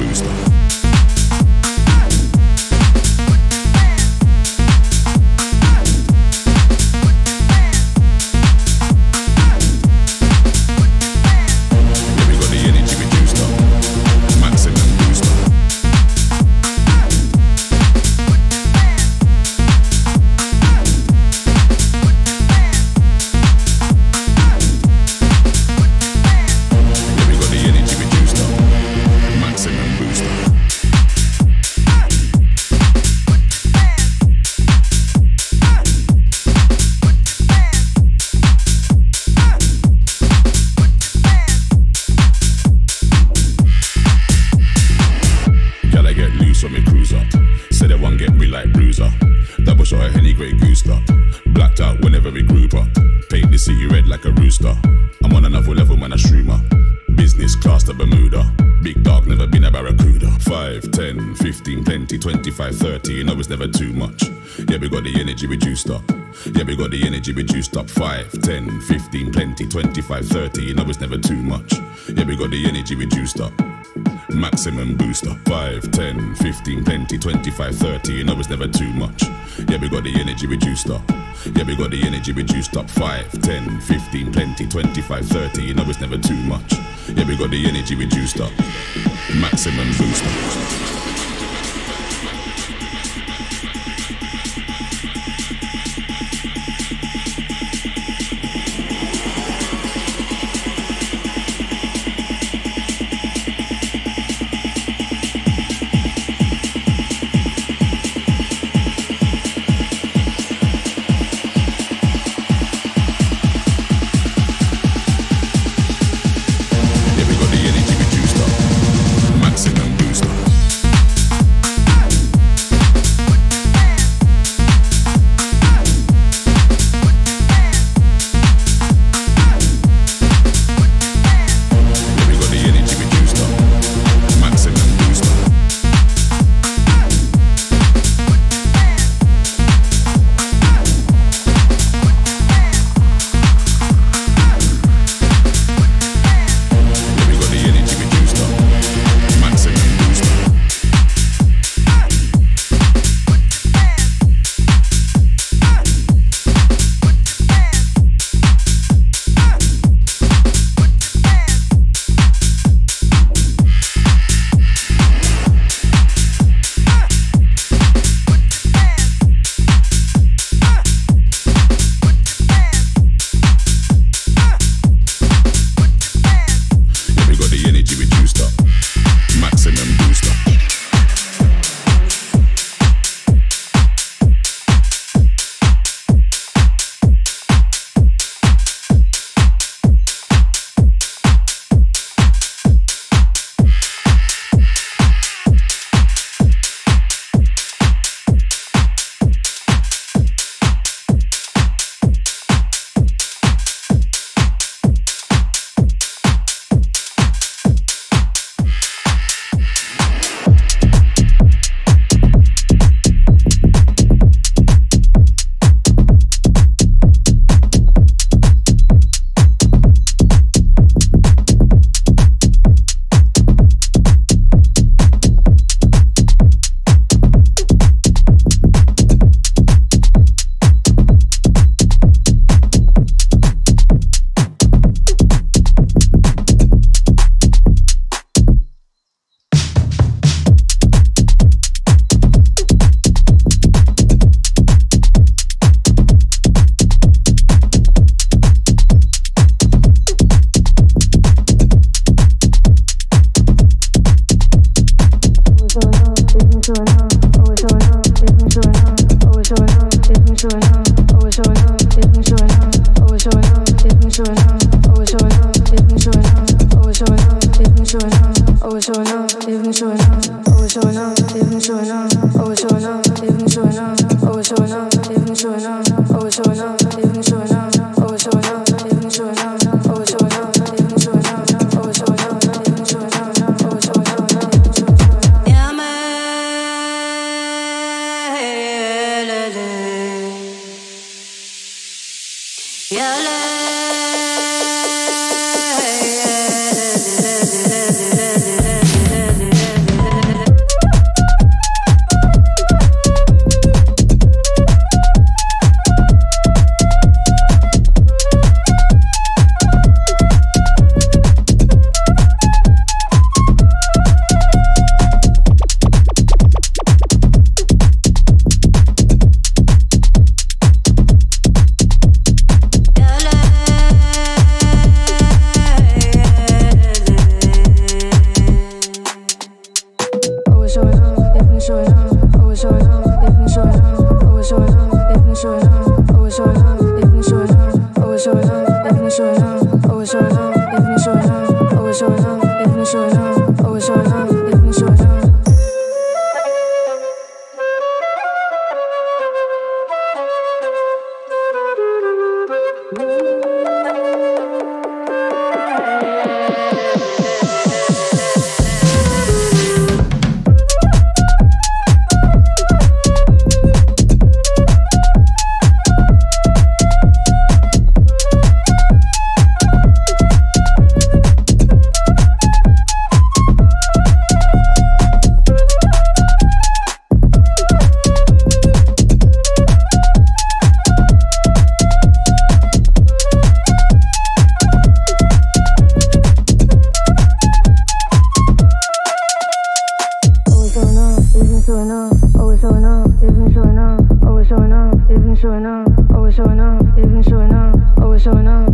reduced up. Maximum booster 5, 10, 15, plenty, 25, 30. You know it's never too much. Yeah, we got the energy reduced up. Yeah, we got the energy reduced up 5, 10, 15, plenty, 25, 30. You know it's never too much. Yeah, we got the energy reduced up. Maximum Booster.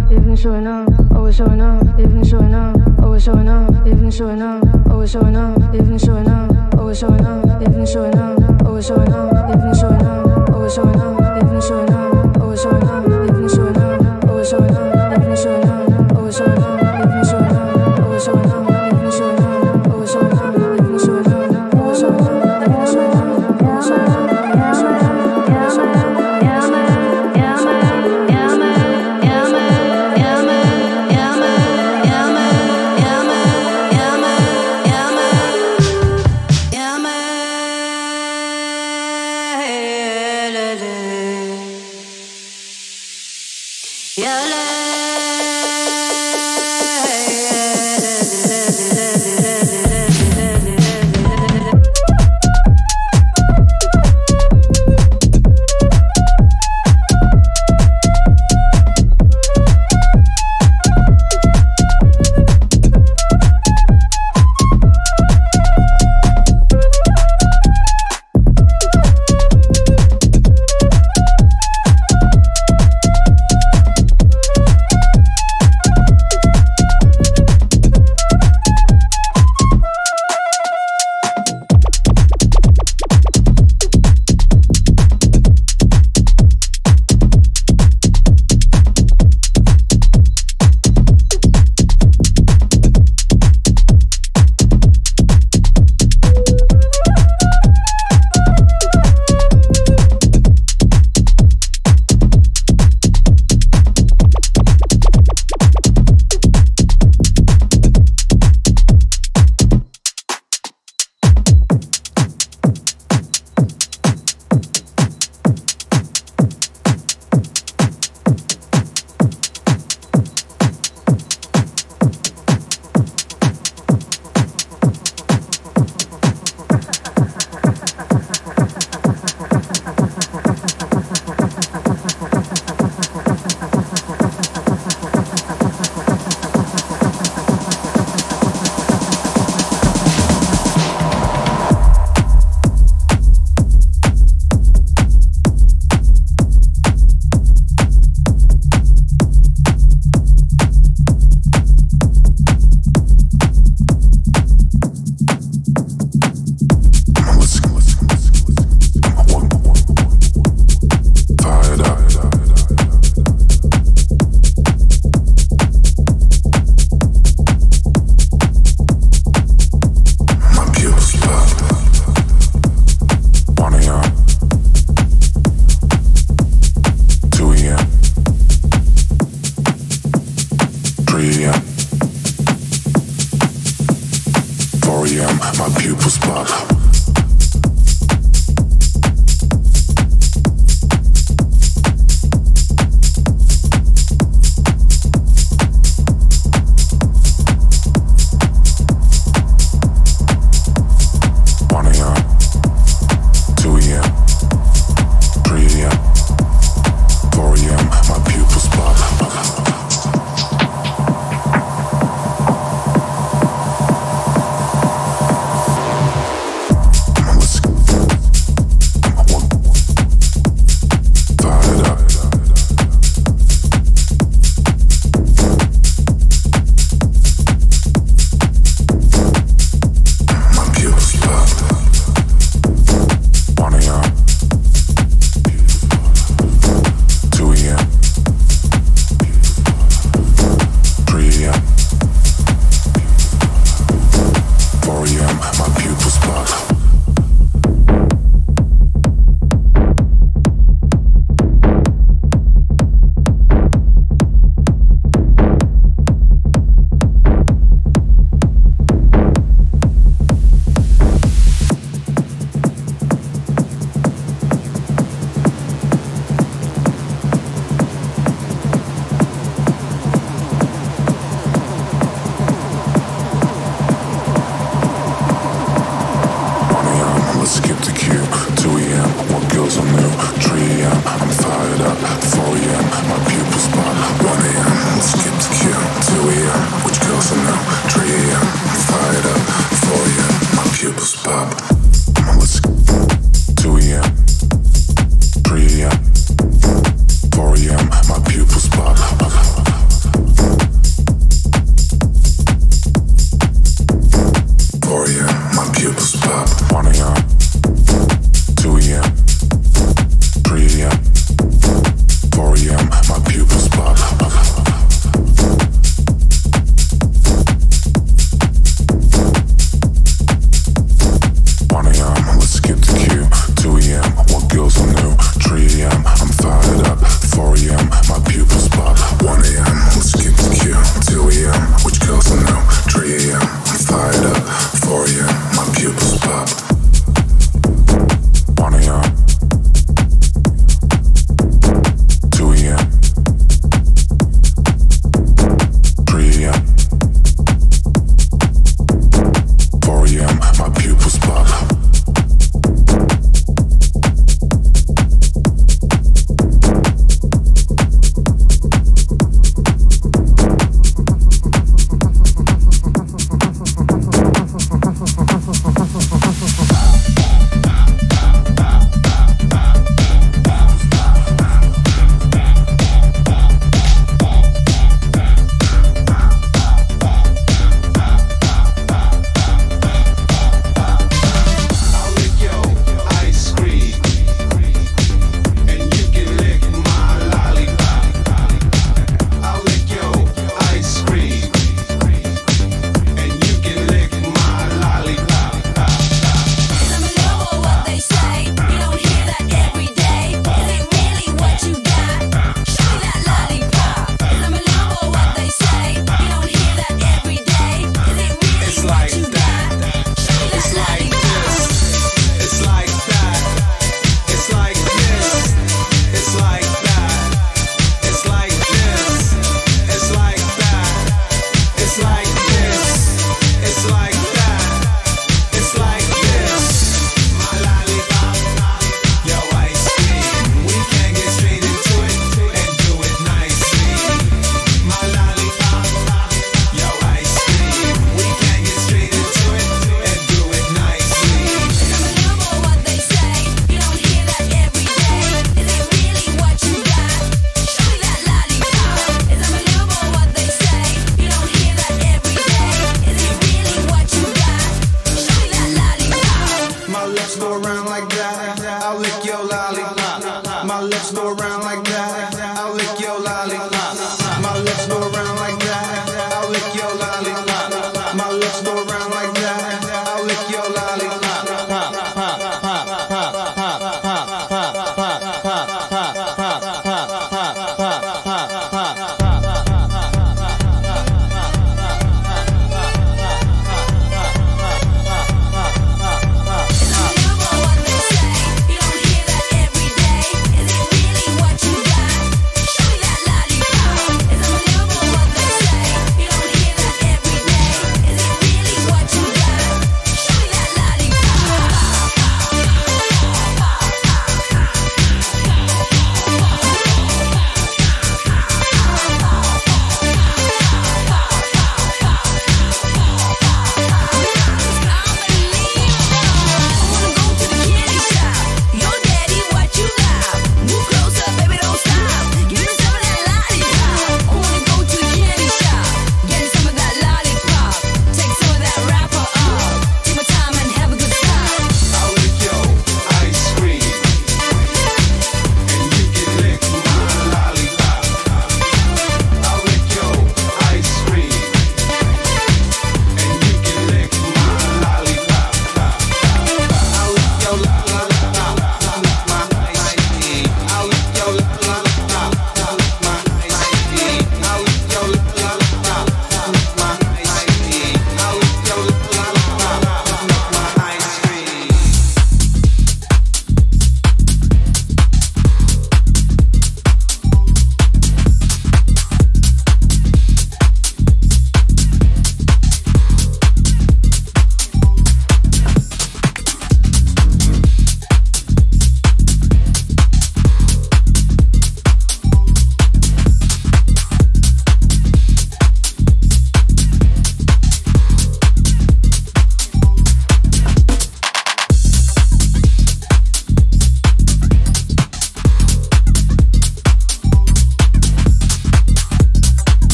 up, even showing up, always showing up, even showing up, always showing up, even showing up, always showing up, even showing up, always showing up, even showing up, always showing up, even showing up, always showing up, even showing up, always showing up.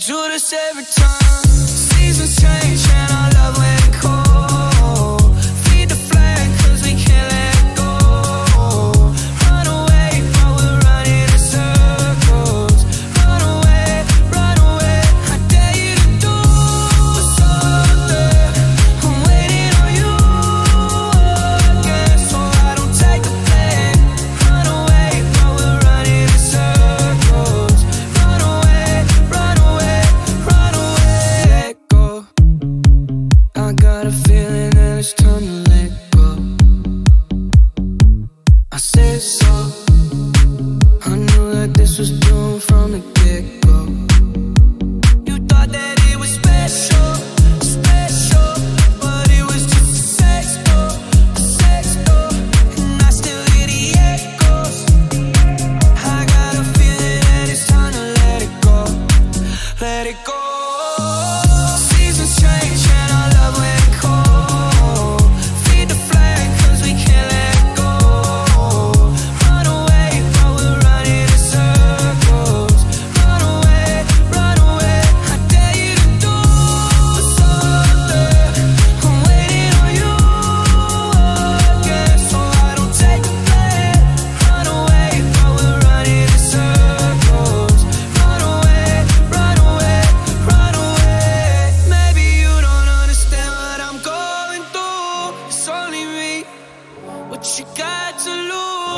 do this every time.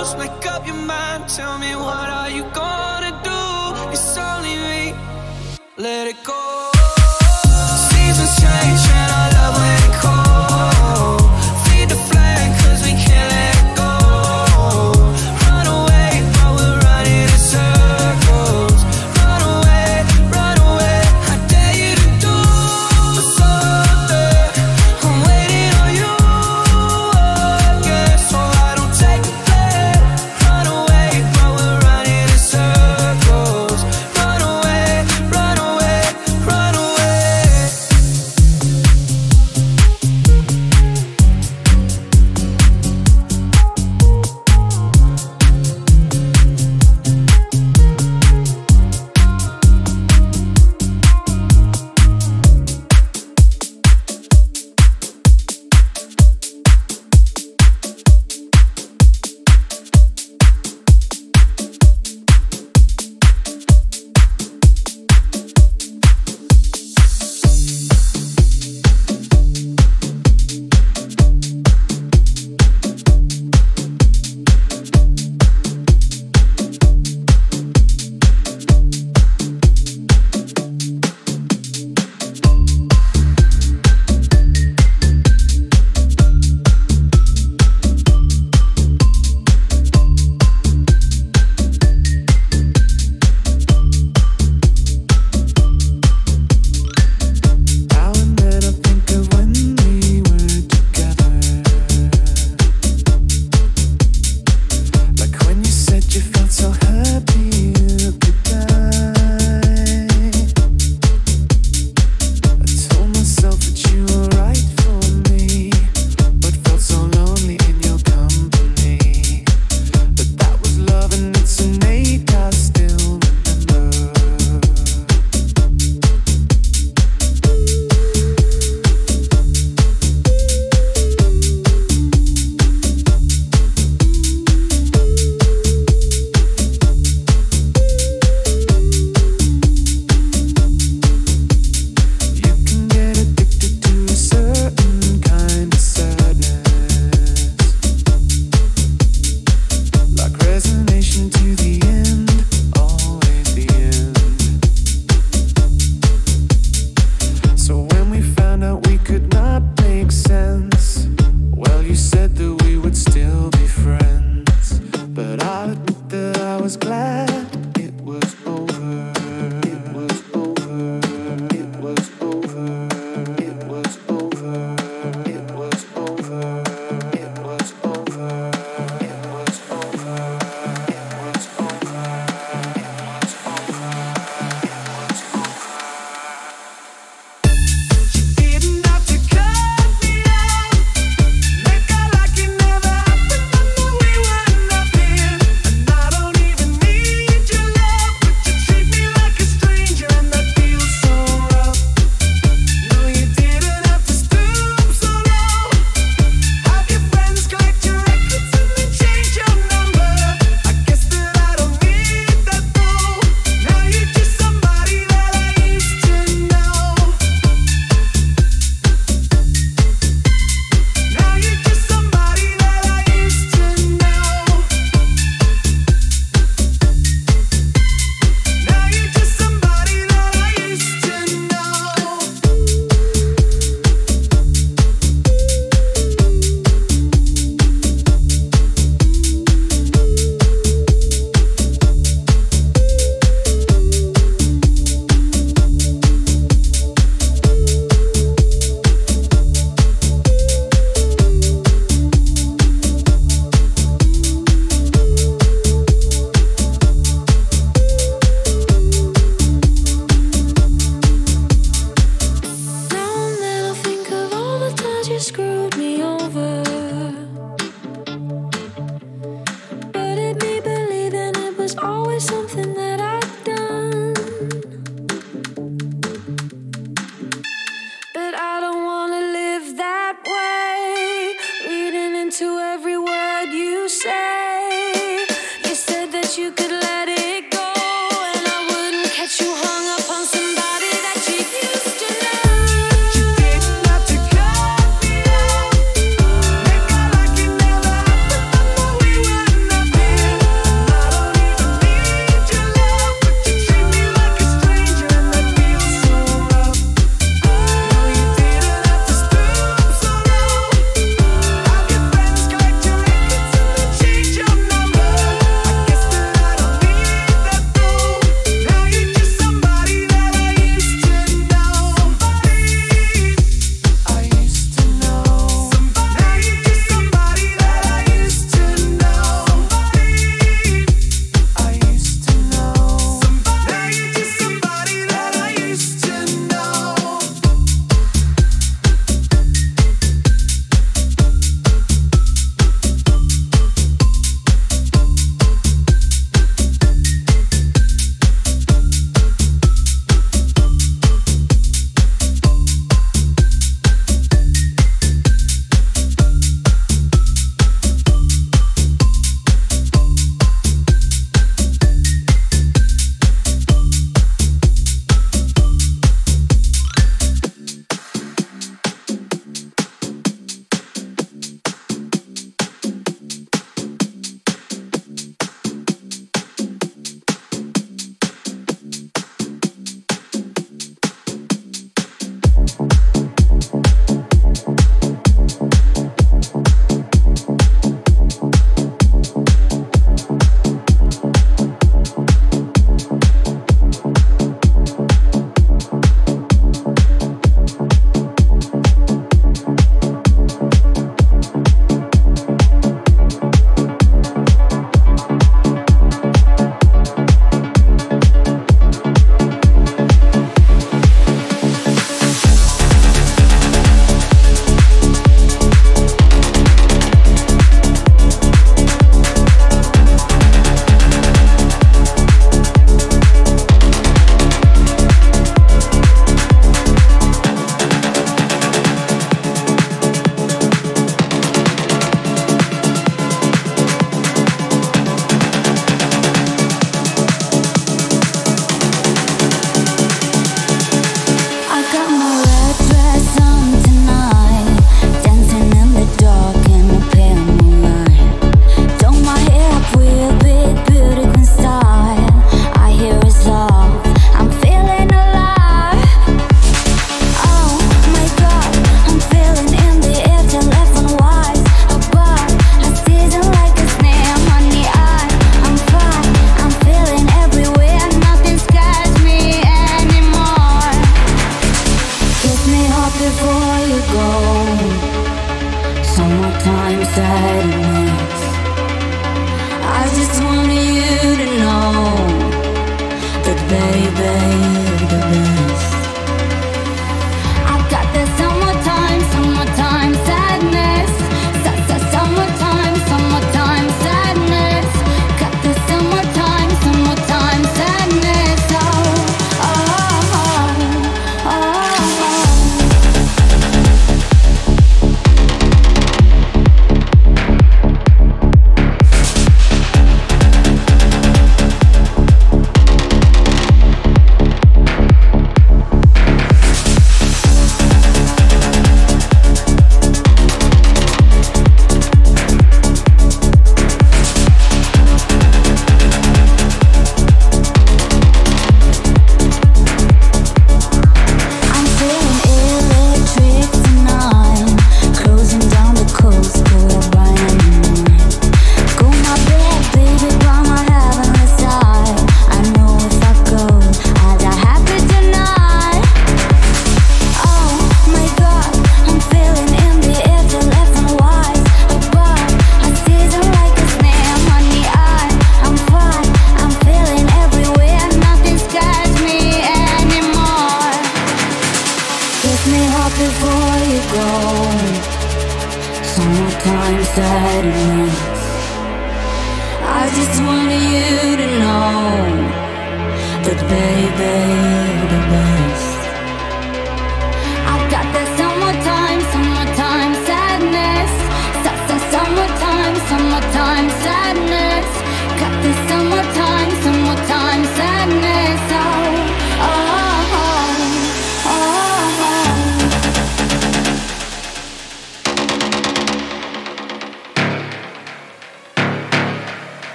rules. Make up your mind, tell me what are you gonna do? It's only me, let it go. Seasons change.